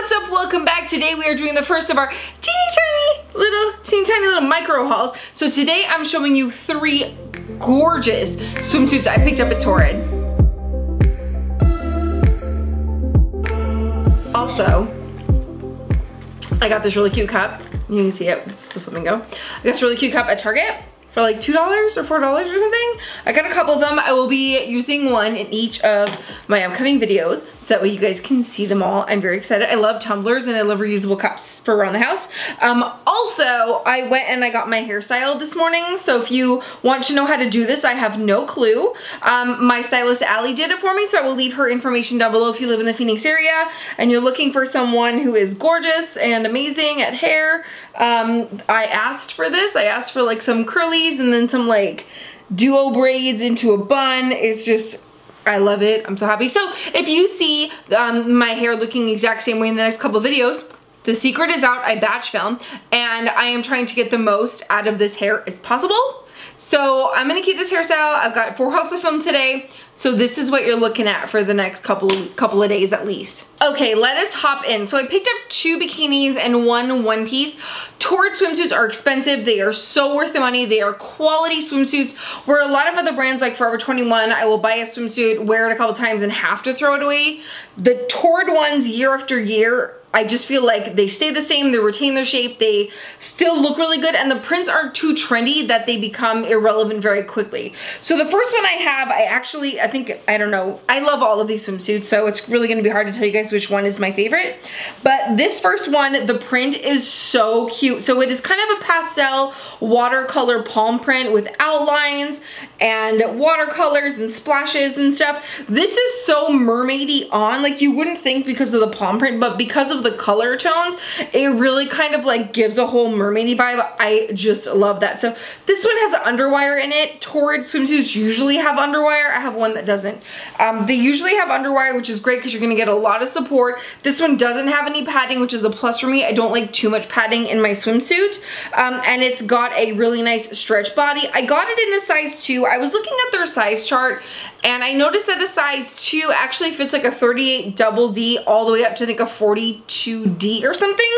what's up? Welcome back. Today we are doing the first of our teeny tiny little, teeny tiny little micro hauls. So today I'm showing you three gorgeous swimsuits I picked up at Torrid. Also, I got this really cute cup. You can see it, it's the flamingo. I got this really cute cup at Target for like $2 or $4 or something. I got a couple of them. I will be using one in each of my upcoming videos so that way you guys can see them all. I'm very excited. I love tumblers and I love reusable cups for around the house. Um, also, I went and I got my hairstyle this morning. So if you want to know how to do this, I have no clue. Um, my stylist Ali did it for me, so I will leave her information down below if you live in the Phoenix area and you're looking for someone who is gorgeous and amazing at hair. Um, I asked for this. I asked for like some curlies and then some like duo braids into a bun. It's just I love it. I'm so happy. So if you see um, my hair looking exact same way in the next couple videos, the secret is out. I batch film and I am trying to get the most out of this hair as possible. So I'm gonna keep this hairstyle. I've got four hauls to film today. So this is what you're looking at for the next couple couple of days at least. Okay, let us hop in. So I picked up two bikinis and one one piece. Torrid swimsuits are expensive. They are so worth the money. They are quality swimsuits where a lot of other brands like Forever 21, I will buy a swimsuit, wear it a couple times and have to throw it away. The Torrid ones year after year I just feel like they stay the same, they retain their shape, they still look really good, and the prints aren't too trendy that they become irrelevant very quickly. So the first one I have, I actually, I think, I don't know, I love all of these swimsuits, so it's really gonna be hard to tell you guys which one is my favorite. But this first one, the print is so cute. So it is kind of a pastel watercolor palm print with outlines and watercolors and splashes and stuff. This is so mermaidy on, like you wouldn't think because of the palm print, but because of of the color tones, it really kind of like gives a whole mermaidy vibe. I just love that. So this one has underwire in it. Torrid swimsuits usually have underwire. I have one that doesn't. Um, they usually have underwire, which is great because you're gonna get a lot of support. This one doesn't have any padding, which is a plus for me. I don't like too much padding in my swimsuit. Um, and it's got a really nice stretch body. I got it in a size two. I was looking at their size chart and I noticed that a size 2 actually fits like a 38 double D all the way up to I think a 42D or something.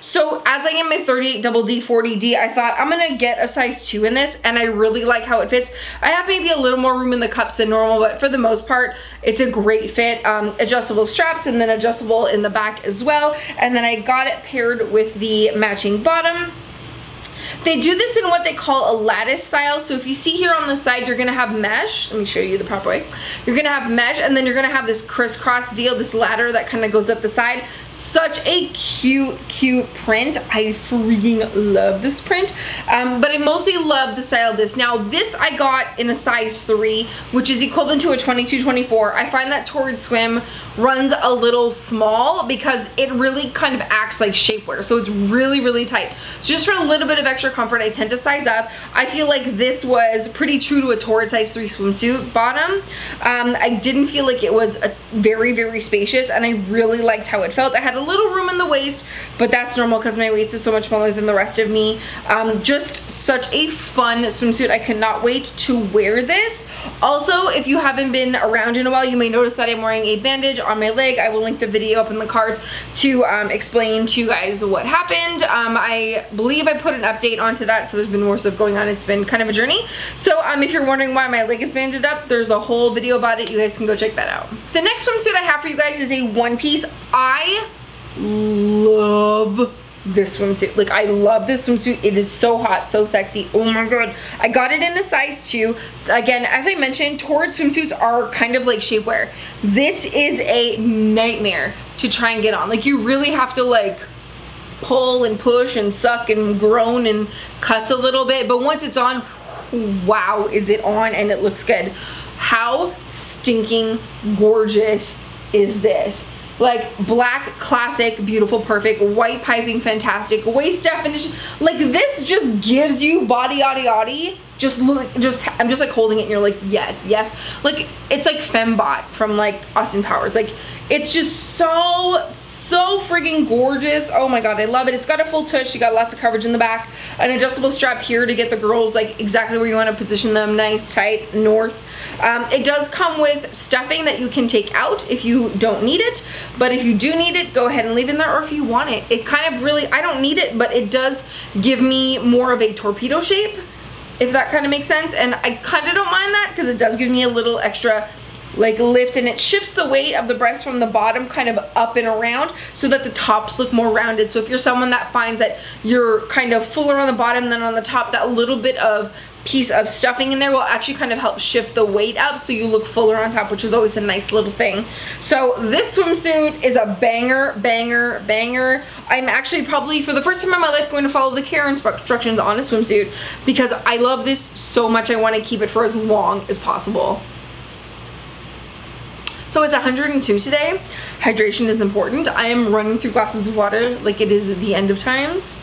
So as I am a 38 double D, 40D, I thought I'm gonna get a size 2 in this and I really like how it fits. I have maybe a little more room in the cups than normal, but for the most part, it's a great fit. Um, adjustable straps and then adjustable in the back as well. And then I got it paired with the matching bottom. They do this in what they call a lattice style. So if you see here on the side, you're gonna have mesh. Let me show you the proper way. You're gonna have mesh and then you're gonna have this crisscross deal, this ladder that kind of goes up the side. Such a cute, cute print. I freaking love this print. Um, but I mostly love the style of this. Now this I got in a size three, which is equivalent to a 22, 24. I find that Torrid Swim runs a little small because it really kind of acts like shapewear. So it's really, really tight. So just for a little bit of extra comfort, I tend to size up. I feel like this was pretty true to a Torrid size 3 swimsuit bottom. Um, I didn't feel like it was a very, very spacious and I really liked how it felt. I had a little room in the waist, but that's normal because my waist is so much smaller than the rest of me. Um, just such a fun swimsuit. I cannot wait to wear this. Also, if you haven't been around in a while, you may notice that I'm wearing a bandage on my leg. I will link the video up in the cards to um, explain to you guys what happened. Um, I believe I put an update onto that, so there's been more stuff going on. It's been kind of a journey. So um, if you're wondering why my leg is banded up, there's a whole video about it. You guys can go check that out. The next swimsuit I have for you guys is a one piece. I love this swimsuit. Like I love this swimsuit. It is so hot, so sexy. Oh my god. I got it in a size 2. Again, as I mentioned, Torrid swimsuits are kind of like shapewear. This is a nightmare to try and get on. Like you really have to like pull and push and suck and groan and cuss a little bit. But once it's on, wow, is it on and it looks good. How stinking gorgeous is this? Like black, classic, beautiful, perfect, white piping, fantastic, waist definition. Like this just gives you body, yaddy, yaddy. Just look, just, I'm just like holding it and you're like, yes, yes. Like it's like Fembot from like Austin Powers. Like it's just so, so friggin' gorgeous. Oh my god, I love it. It's got a full tush. You got lots of coverage in the back. An adjustable strap here to get the girls like exactly where you want to position them. Nice, tight, north. Um, it does come with stuffing that you can take out if you don't need it. But if you do need it, go ahead and leave it in there. Or if you want it, it kind of really, I don't need it, but it does give me more of a torpedo shape if that kind of makes sense. And I kind of don't mind that because it does give me a little extra like lift and it shifts the weight of the breast from the bottom kind of up and around so that the tops look more rounded. So if you're someone that finds that you're kind of fuller on the bottom than on the top, that little bit of piece of stuffing in there will actually kind of help shift the weight up so you look fuller on top which is always a nice little thing. So this swimsuit is a banger banger banger. I'm actually probably for the first time in my life going to follow the care instructions on a swimsuit because I love this so much I want to keep it for as long as possible so it's 102 today. Hydration is important. I am running through glasses of water like it is the end of times.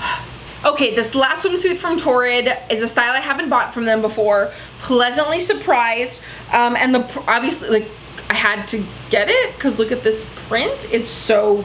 Okay, this last swimsuit from Torrid is a style I haven't bought from them before. Pleasantly surprised. Um, and the obviously, like, I had to get it because look at this print. It's so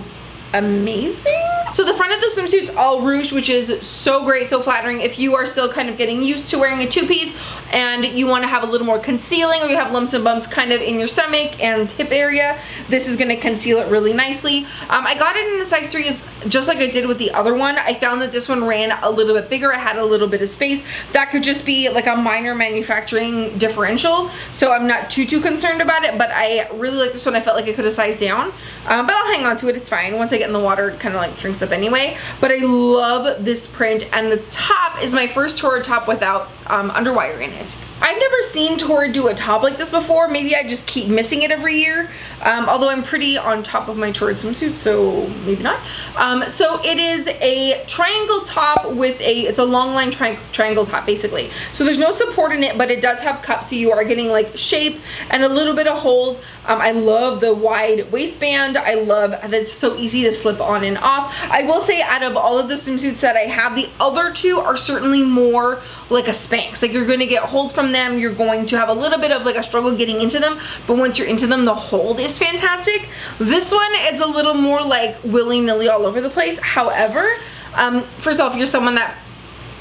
amazing. So the front of the swimsuit's all ruched, which is so great, so flattering. If you are still kind of getting used to wearing a two-piece and you want to have a little more concealing or you have lumps and bumps kind of in your stomach and hip area, this is going to conceal it really nicely. Um, I got it in the size 3s just like I did with the other one. I found that this one ran a little bit bigger. It had a little bit of space. That could just be like a minor manufacturing differential. So I'm not too, too concerned about it, but I really like this one. I felt like I could have sized down, um, but I'll hang on to it. It's fine. Once I get in the water, kind of like shrinks up anyway. But I love this print and the top is my first Torrid top without um, underwire in it. I've never seen Torrid do a top like this before. Maybe I just keep missing it every year. Um, although I'm pretty on top of my Torrid swimsuit, so maybe not. Um, so it is a triangle top with a, it's a long line tri triangle top basically. So there's no support in it, but it does have cups, so you are getting like shape and a little bit of hold. Um, I love the wide waistband. I love that it's so easy to slip on and off. I will say out of all of the swimsuits that I have, the other two are certainly more like a Spanx. Like you're gonna get hold from them, you're going to have a little bit of like a struggle getting into them, but once you're into them, the hold is fantastic. This one is a little more like willy-nilly all over the place. However, um, first off, you're someone that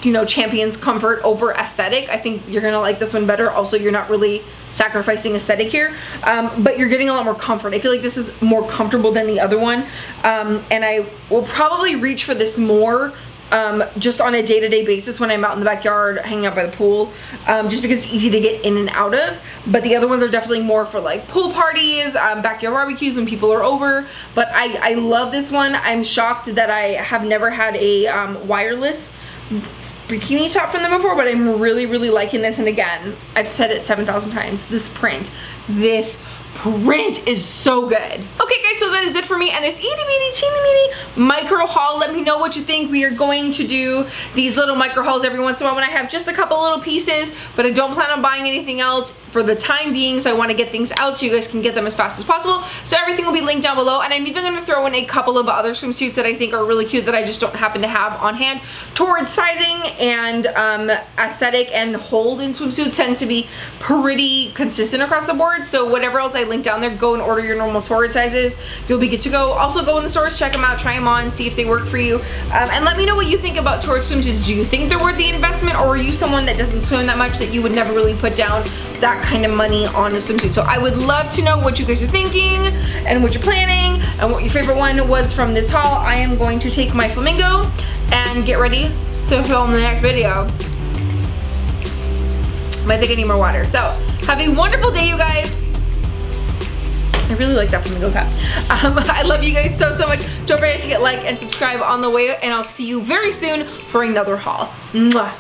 you know, champions comfort over aesthetic. I think you're gonna like this one better. Also, you're not really sacrificing aesthetic here, um, but you're getting a lot more comfort. I feel like this is more comfortable than the other one. Um, and I will probably reach for this more um, just on a day-to-day -day basis when I'm out in the backyard hanging out by the pool um, just because it's easy to get in and out of but the other ones are definitely more for like pool parties um, backyard barbecues when people are over but I, I love this one I'm shocked that I have never had a um, wireless bikini top from them before but I'm really really liking this. And again I've said it 7,000 times this print this print is so good. Okay guys, so that is it for me and this itty bitty teeny bitty micro haul. Let me know what you think. We are going to do these little micro hauls every once in a while when I have just a couple little pieces, but I don't plan on buying anything else for the time being, so I want to get things out so you guys can get them as fast as possible. So everything will be linked down below, and I'm even going to throw in a couple of other swimsuits that I think are really cute that I just don't happen to have on hand. Torrid's sizing and um, aesthetic and hold in swimsuits tend to be pretty consistent across the board, so whatever else I link down there, go and order your normal Torrid sizes. You'll be good to go. Also go in the stores, check them out, try them on, see if they work for you, um, and let me know what you think about Torrid swimsuits. Do you think they're worth the investment, or are you someone that doesn't swim that much that you would never really put down that kind of money on a swimsuit. So I would love to know what you guys are thinking and what you're planning and what your favorite one was from this haul. I am going to take my flamingo and get ready to film the next video. Might think I need more water. So have a wonderful day, you guys. I really like that flamingo cap. Um, I love you guys so, so much. Don't forget to get like and subscribe on the way, and I'll see you very soon for another haul. Mwah.